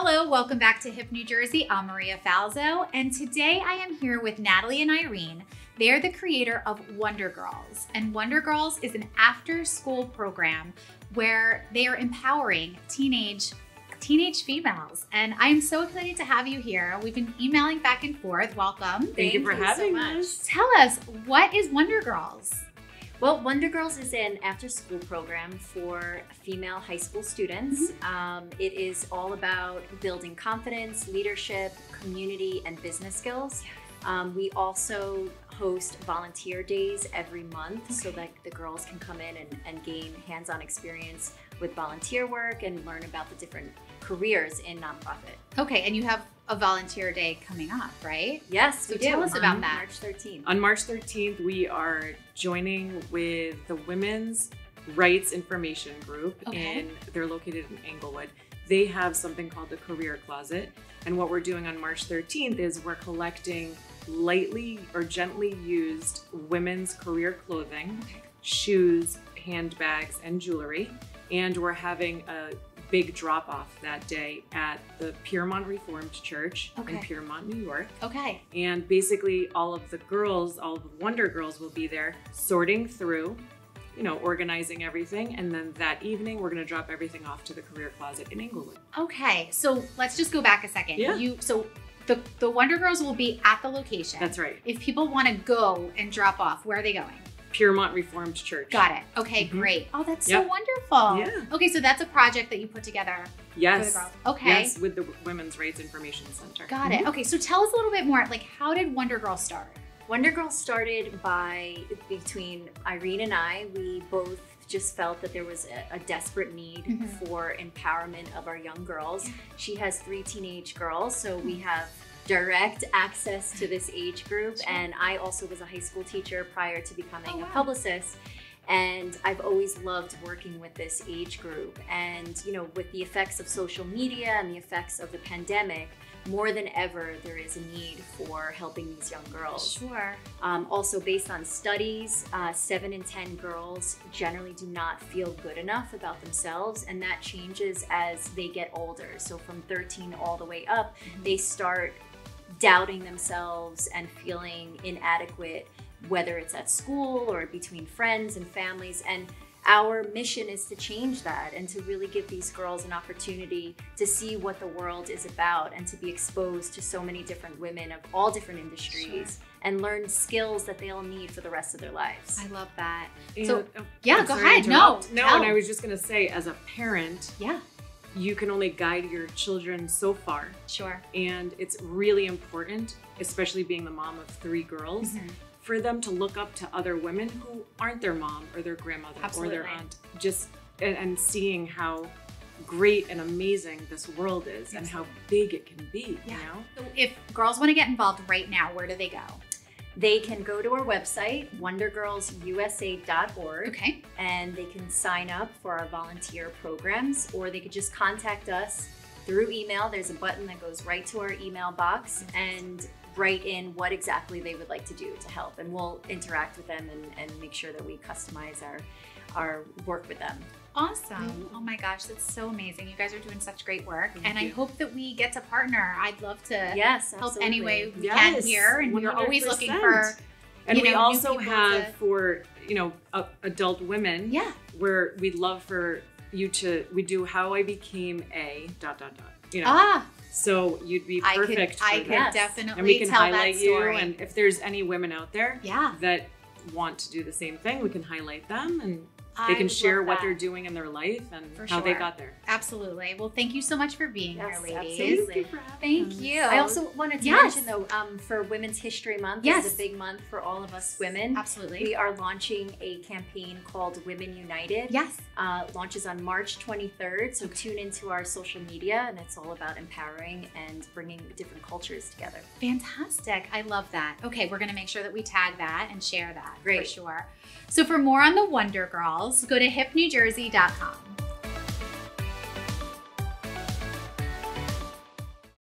Hello, welcome back to Hip New Jersey. I'm Maria Falzo, and today I am here with Natalie and Irene. They are the creator of Wonder Girls, and Wonder Girls is an after-school program where they are empowering teenage teenage females. And I'm so excited to have you here. We've been emailing back and forth. Welcome. Thank, Thank you for having so us. Tell us, what is Wonder Girls? Well, Wonder Girls is an after school program for female high school students. Mm-hmm. Um, it is all about building confidence, leadership, community, and business skills. Um, we also host volunteer days every month okay. so that the girls can come in and, and gain hands on experience with volunteer work and learn about the different careers in nonprofit. Okay, and you have a volunteer day coming up, right? Yes, so we tell do. us about on that. March 13th. On March 13th, we are joining with the Women's Rights Information Group, okay. and they're located in Englewood. They have something called the Career Closet, and what we're doing on March 13th is we're collecting lightly or gently used women's career clothing, shoes, handbags, and jewelry. And we're having a big drop off that day at the Piermont Reformed Church okay. in Piermont, New York. Okay. And basically, all of the girls, all of the Wonder Girls will be there sorting through, you know, organizing everything. And then that evening, we're going to drop everything off to the Career Closet in Englewood. Okay. So let's just go back a second. Yeah. You, so the, the Wonder Girls will be at the location. That's right. If people want to go and drop off, where are they going? Piermont Reformed Church. Got it. Okay, mm-hmm. great. Oh, that's yep. so wonderful. Yeah. Okay, so that's a project that you put together. Yes. For the girls. Okay. Yes, with the Women's Rights Information Center. Got mm-hmm. it. Okay, so tell us a little bit more. Like, how did Wonder Girl start? Wonder Girl started by between Irene and I. We both just felt that there was a, a desperate need mm-hmm. for empowerment of our young girls. She has three teenage girls, so we have direct access to this age group. Sure. And I also was a high school teacher prior to becoming oh, wow. a publicist. And I've always loved working with this age group. And, you know, with the effects of social media and the effects of the pandemic, more than ever, there is a need for helping these young girls. Sure. Um, also, based on studies, uh, seven in 10 girls generally do not feel good enough about themselves, and that changes as they get older. So, from 13 all the way up, mm-hmm. they start doubting themselves and feeling inadequate, whether it's at school or between friends and families. And our mission is to change that and to really give these girls an opportunity to see what the world is about and to be exposed to so many different women of all different industries sure. and learn skills that they'll need for the rest of their lives. I love that. And, so, oh, yeah, go ahead. No, no. Tell. And I was just going to say, as a parent, yeah, you can only guide your children so far. Sure. And it's really important, especially being the mom of three girls, mm-hmm. For them to look up to other women who aren't their mom or their grandmother Absolutely. or their aunt. Just and, and, seeing how great and amazing this world is and how big it can be. Yeah. You know? So if girls want to get involved right now, where do they go? They can go to our website, wondergirlsusa.org. Okay. And they can sign up for our volunteer programs, or they could just contact us through email. There's a button that goes right to our email box and write in what exactly they would like to do to help. And we'll interact with them and, and make sure that we customize our, our work with them. Awesome. Oh my gosh, that's so amazing. You guys are doing such great work. Thank and you. I hope that we get to partner. I'd love to yes, help any way we yes, can here. And 100%. we're always looking for and we know, also have to... for you know uh, adult women yeah where we'd love for you to we do how i became a dot dot dot you know ah so you'd be perfect i could, I could that. definitely and we can tell highlight that you and if there's any women out there yeah that want to do the same thing we can highlight them and they can share what they're doing in their life and for how sure. they got there. Absolutely. Well, thank you so much for being yes, here, ladies. Absolutely. Thank you. I also wanted to yes. mention though, um, for Women's History Month, yes. is a big month for all of us women. Absolutely. We are launching a campaign called Women United. Yes. Uh, launches on March 23rd. So okay. tune into our social media, and it's all about empowering and bringing different cultures together. Fantastic. I love that. Okay, we're going to make sure that we tag that and share that Great. for sure. So for more on the Wonder Girls, go to hipnewjersey.com.